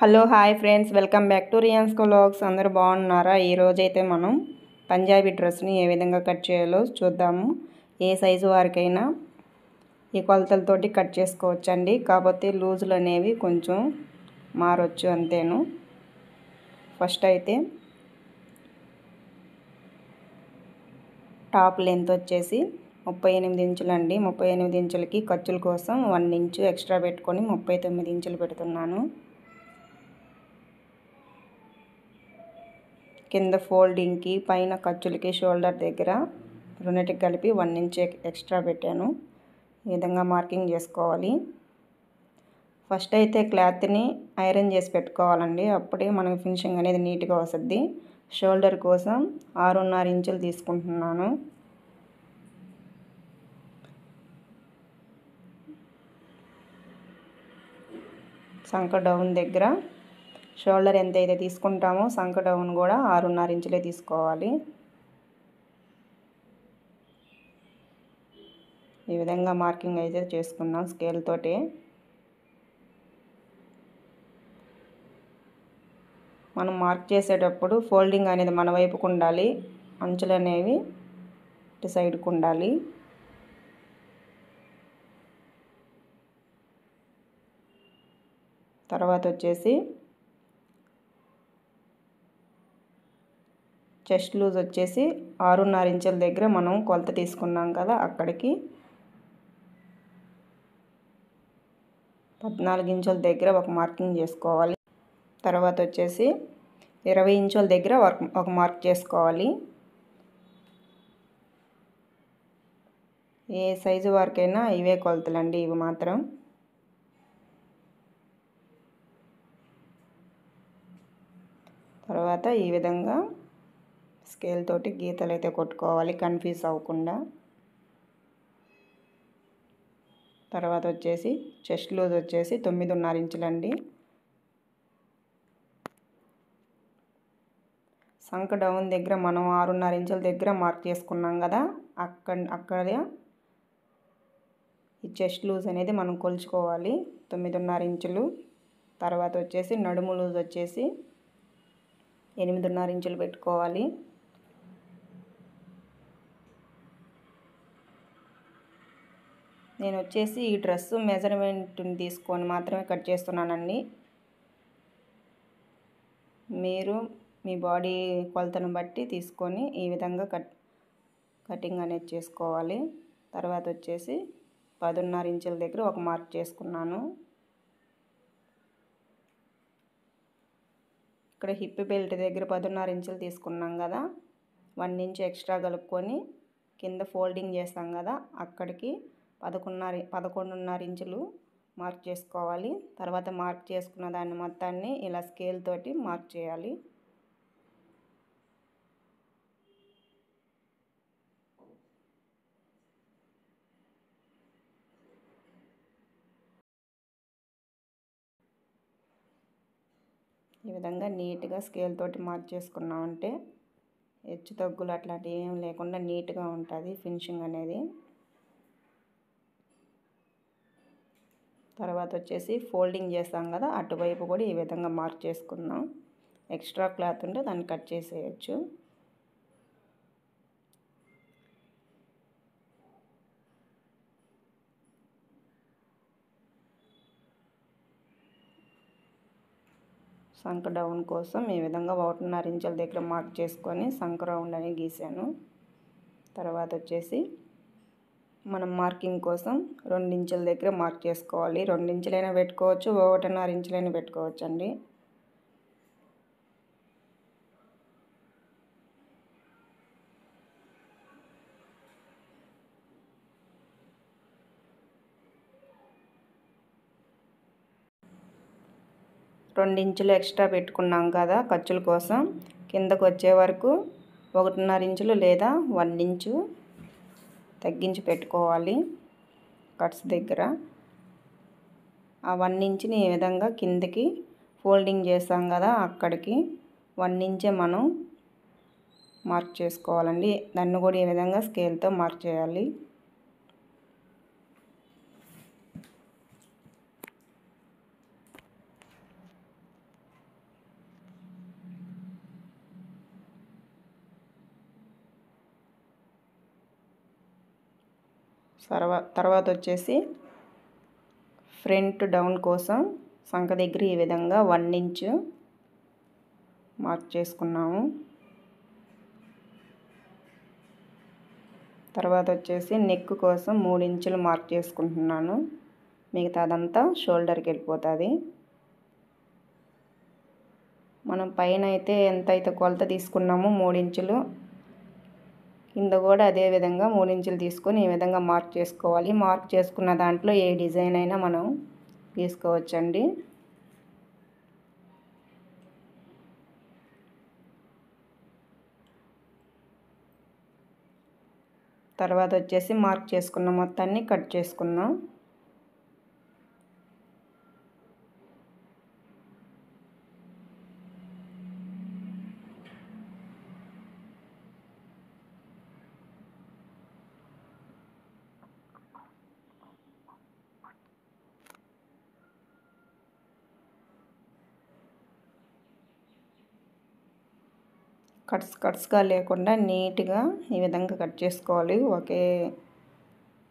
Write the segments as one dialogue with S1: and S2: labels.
S1: Hello hi friends. Welcome back to రియాన్స్ కొలాగ్స్ అందరూ బాగున్నారా? ఈరోజైతే అయితే మనం పంజాబీ డ్రెస్ని ఏ విధంగా కట్ చేయాలో చూద్దాము. ఏ సైజు వారికైనా ఈ కొలతలతోటి కట్ చేసుకోవచ్చండి. కాకపోతే లూజులు అనేవి కొంచెం మారొచ్చు అంతేను. ఫస్ట్ అయితే టాప్ లెంత్ వచ్చేసి ముప్పై ఎనిమిది ఇంచులండి. ముప్పై ఎనిమిది ఇంచులకి ఖర్చుల కోసం వన్ ఇంచు ఎక్స్ట్రా పెట్టుకొని ముప్పై తొమ్మిది ఇంచులు పెడుతున్నాను. కింద ఫోల్డింగ్కి పైన ఖర్చులకి షోల్డర్ దగ్గర రెండింటికి కలిపి వన్ ఇంచ్ ఎక్స్ట్రా పెట్టాను. ఈ విధంగా మార్కింగ్ చేసుకోవాలి. ఫస్ట్ అయితే క్లాత్ని ఐరన్ చేసి పెట్టుకోవాలండి. అప్పుడే మనకి ఫినిషింగ్ అనేది నీట్గా వస్తుంది. షోల్డర్ కోసం ఆరున్నర ఇంచులు తీసుకుంటున్నాను. సంక డౌన్ దగ్గర షోల్డర్ ఎంత అయితే తీసుకుంటామో సంక డౌన్ కూడా ఆరున్నర ఇంచులే తీసుకోవాలి. ఈ విధంగా మార్కింగ్ అయితే చేసుకుందాం స్కేల్ తోటి. మనం మార్క్ చేసేటప్పుడు ఫోల్డింగ్ అనేది మన వైపుకు ఉండాలి అంచులు అనేవి ఇటు సైడ్కు ఉండాలి. తర్వాత వచ్చేసి చెస్ట్ లూజ్ వచ్చేసి ఆరున్నర ఇంచుల దగ్గర మనం కొలత తీసుకున్నాం కదా అక్కడికి. పద్నాలుగు ఇంచుల దగ్గర ఒక మార్కింగ్ చేసుకోవాలి. తర్వాత వచ్చేసి ఇరవై ఇంచుల దగ్గర ఒక మార్క్ చేసుకోవాలి. ఏ సైజు వరకైనా ఇవే కొలతలండి ఇవి మాత్రం. తర్వాత ఈ విధంగా స్కేల్ తోటి గీతలు అయితే కొట్టుకోవాలి కన్ఫ్యూజ్ అవ్వకుండా. తర్వాత వచ్చేసి చెస్ట్ లూజ్ వచ్చేసి తొమ్మిదిన్నర ఇంచులండి. సంక డౌన్ దగ్గర మనం ఆరున్నర ఇంచుల దగ్గర మార్క్ చేసుకున్నాం కదా అక్కడ అక్కడ ఈ చెస్ట్ లూజ్ అనేది మనం కొలుచుకోవాలి తొమ్మిదిన్నర ఇంచులు. తర్వాత వచ్చేసి నడుము లూజ్ వచ్చేసి ఎనిమిదిన్నర ఇంచులు పెట్టుకోవాలి. నేను వచ్చేసి ఈ డ్రెస్ మెజర్మెంట్ని తీసుకొని మాత్రమే కట్ చేస్తున్నానండి. మీరు మీ బాడీ కొలతను బట్టి తీసుకొని ఈ విధంగా కట్ కటింగ్ అనేది చేసుకోవాలి. తర్వాత వచ్చేసి పదున్నర ఇంచుల దగ్గర ఒక మార్క్ చేసుకున్నాను. ఇక్కడ హిప్ బెల్ట్ దగ్గర పదున్నర ఇంచులు తీసుకున్నాం కదా వన్ ఇంచ్ ఎక్స్ట్రా కలుపుకొని కింద ఫోల్డింగ్ చేస్తాం కదా అక్కడికి పదకొండున్నర పదకొండున్నర ఇంచులు మార్క్ చేసుకోవాలి. తర్వాత మార్క్ చేసుకున్న దాన్ని మొత్తాన్ని ఇలా స్కేల్ తోటి మార్క్ చేయాలి. ఈ విధంగా నీట్గా స్కేల్ తోటి మార్క్ చేసుకున్నామంటే హెచ్చు తగ్గులు అట్లాంటివి ఏం లేకుండా నీట్గా ఉంటుంది ఫినిషింగ్ అనేది. తర్వాత వచ్చేసి ఫోల్డింగ్ చేస్తాం కదా అటువైపు కూడా ఈ విధంగా మార్క్ చేసుకుందాం. ఎక్స్ట్రా క్లాత్ ఉంటే దాన్ని కట్ చేసేయచ్చు. సంక డౌన్ కోసం ఈ విధంగా ఒకటిన్నర ఇంచుల దగ్గర మార్క్ చేసుకొని సంక రౌండ్ అని గీసాను. తర్వాత వచ్చేసి మనం మార్కింగ్ కోసం రెండు ఇంచుల దగ్గర మార్క్ చేసుకోవాలి. రెండించులైనా పెట్టుకోవచ్చు ఒకటిన్నర ఇంచులైనా పెట్టుకోవచ్చు అండి రెండు ఇంచులు ఎక్స్ట్రా పెట్టుకున్నాం కదా ఖర్చుల కోసం. కిందకు వచ్చే వరకు ఒకటిన్నర ఇంచులు లేదా వన్ ఇంచు తగ్గించి పెట్టుకోవాలి కట్స్ దగ్గర. ఆ వన్ ఇంచ్ని ఈ విధంగా కిందకి ఫోల్డింగ్ చేస్తాం కదా అక్కడికి వన్ ఇంచే మనం మార్క్ చేసుకోవాలండి. దాన్ని కూడా ఈ విధంగా స్కేల్తో మార్క్ చేయాలి. తర్వా తర్వాత వచ్చేసి ఫ్రంట్ డౌన్ కోసం సంఖ దగ్గర ఈ విధంగా వన్ ఇంచు మార్క్ చేసుకున్నాము. తర్వాత వచ్చేసి నెక్ కోసం మూడు ఇంచులు మార్క్ చేసుకుంటున్నాను. మిగతా అదంతా షోల్డర్కి వెళ్ళిపోతుంది. మనం పైన అయితే ఎంత అయితే కొలత తీసుకున్నామో మూడు ఇంచులు కింద కూడా అదే విధంగా మూడు ఇంచులు తీసుకొని ఈ విధంగా మార్క్ చేసుకోవాలి. మార్క్ చేసుకున్న దాంట్లో ఏ డిజైన్ అయినా మనం తీసుకోవచ్చండి. తర్వాత వచ్చేసి మార్క్ చేసుకున్న మొత్తాన్ని కట్ చేసుకుందాం. కట్స్ కట్స్గా లేకుండా నీట్గా ఈ విధంగా కట్ చేసుకోవాలి. ఒకే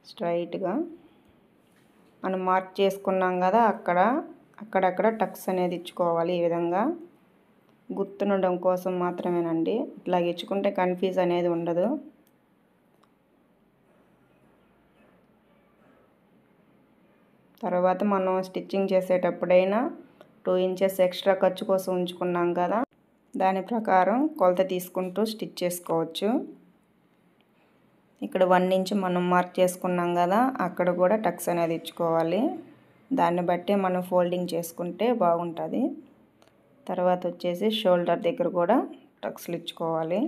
S1: స్ట్రైట్గా. మనం మార్క్ చేసుకున్నాం కదా అక్కడ అక్కడక్కడ టక్స్ అనేది ఇచ్చుకోవాలి ఈ విధంగా. గుర్తుండడం కోసం మాత్రమేనండి. ఇట్లా ఇచ్చుకుంటే కన్ఫ్యూజ్ అనేది ఉండదు. తర్వాత మనం స్టిచ్చింగ్ చేసేటప్పుడైనా టూ ఇంచెస్ ఎక్స్ట్రా ఖర్చు కోసం ఉంచుకున్నాం కదా దాని ప్రకారం కొలత తీసుకుంటూ స్టిచ్ చేసుకోవచ్చు. ఇక్కడ వన్ ఇంచ్ మనం మార్క్ చేసుకున్నాం కదా అక్కడ కూడా టక్స్ అనేది ఇచ్చుకోవాలి. దాన్ని బట్టి మనం ఫోల్డింగ్ చేసుకుంటే బాగుంటుంది. తర్వాత వచ్చేసి షోల్డర్ దగ్గర కూడా టక్స్లు ఇచ్చుకోవాలి.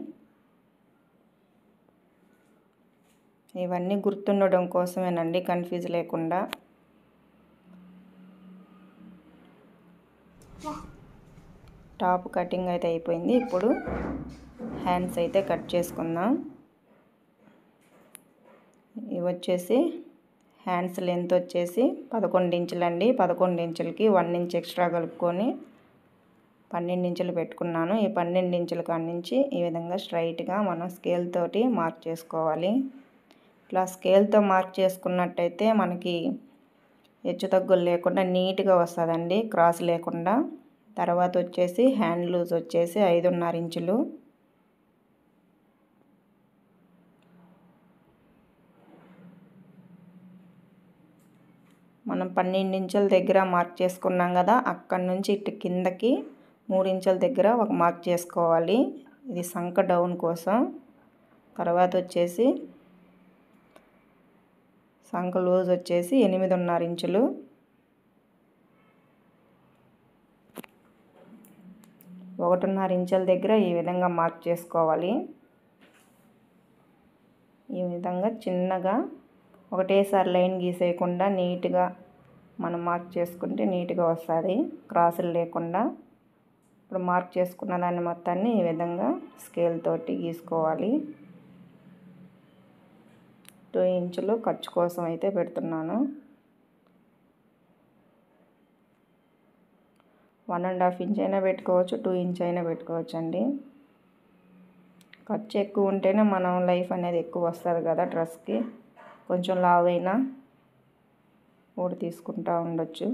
S1: ఇవన్నీ గుర్తుండడం కోసమేనండి కన్ఫ్యూజ్ లేకుండా. టాప్ కటింగ్ అయితే అయిపోయింది. ఇప్పుడు హ్యాండ్స్ అయితే కట్ చేసుకుందాం. ఇవి వచ్చేసి హ్యాండ్స్ లెంత్ వచ్చేసి పదకొండు ఇంచులండి. పదకొండు ఇంచులకి వన్ ఇంచ్ ఎక్స్ట్రా కలుపుకొని పన్నెండు ఇంచులు పెట్టుకున్నాను. ఈ పన్నెండు ఇంచుల కాడ నుంచి ఈ విధంగా స్ట్రైట్గా మనం స్కేల్ తోటి మార్క్ చేసుకోవాలి. ఇట్లా స్కేల్తో మార్క్ చేసుకున్నట్టయితే మనకి హెచ్చు తగ్గులు లేకుండా నీట్గా వస్తుందండి. క్రాస్ లేకుండా. తర్వాత వచ్చేసి హ్యాండ్ లూజ్ వచ్చేసి ఐదున్నర ఇంచులు మనం పన్నెండు ఇంచుల దగ్గర మార్క్ చేసుకున్నాం కదా అక్కడి నుంచి ఇటు కిందకి మూడు ఇంచుల దగ్గర ఒక మార్క్ చేసుకోవాలి. ఇది సంక డౌన్ కోసం. తర్వాత వచ్చేసి సంక లూజ్ వచ్చేసి ఎనిమిదిన్నర ఇంచులు ఒకటిన్నర ఇంచుల దగ్గర ఈ విధంగా మార్క్ చేసుకోవాలి. ఈ విధంగా చిన్నగా ఒకటేసారి లైన్ గీసేయకుండా నీట్గా మనం మార్క్ చేసుకుంటే నీట్గా వస్తుంది. క్రాసులు లేకుండా ఇప్పుడు మార్క్ చేసుకున్న దాన్ని మొత్తాన్ని ఈ విధంగా స్కేల్ తోటి గీసుకోవాలి. టూ ఇంచులు ఖర్చు కోసం అయితే పెడుతున్నాను. వన్ అండ్ హాఫ్ ఇంచ్ అయినా పెట్టుకోవచ్చు టూ ఇంచ్ అయినా పెట్టుకోవచ్చు అండి ఖర్చు ఎక్కువ ఉంటేనే మనం లైఫ్ అనేది ఎక్కువ వస్తుంది కదా డ్రెస్కి. కొంచెం లావ్ అయినా ఊడి తీసుకుంటూ ఉండొచ్చు.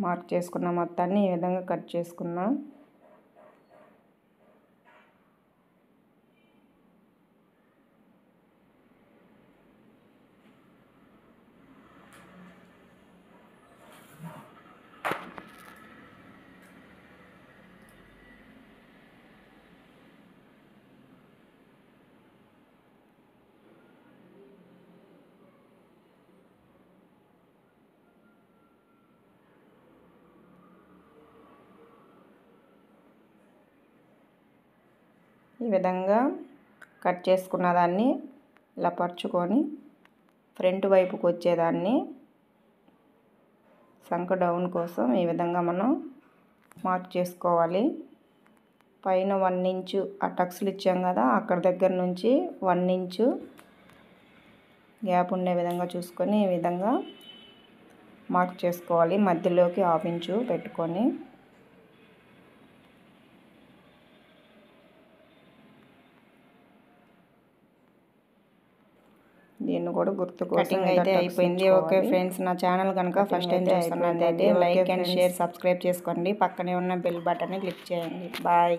S1: మార్క్ చేసుకున్న మొత్తాన్ని ఈ విధంగా కట్ చేసుకుందాం. ఈ విధంగా కట్ చేసుకున్న దాన్ని ఇలా పరుచుకొని ఫ్రంట్ వైపుకి వచ్చేదాన్ని సంక డౌన్ కోసం ఈ విధంగా మనం మార్క్ చేసుకోవాలి. పైన వన్ ఇంచు ఆ టక్స్లు ఇచ్చాం కదా అక్కడ దగ్గర నుంచి వన్ ఇంచు గ్యాప్ ఉండే విధంగా చూసుకొని ఈ విధంగా మార్క్ చేసుకోవాలి. మధ్యలోకి ఆఫ్ ఇంచు పెట్టుకొని ఇవన్నీ కూడా గుర్తు కటింగ్ అయితే అయిపోయింది. ఓకే ఫ్రెండ్స్ నా ఛానల్ కనుక ఫస్ట్ టైం చూస్తున్నట్లయితే లైక్ అండ్ షేర్ సబ్స్క్రైబ్ చేసుకోండి. పక్కనే ఉన్న బెల్ బటన్ని క్లిక్ చేయండి. బాయ్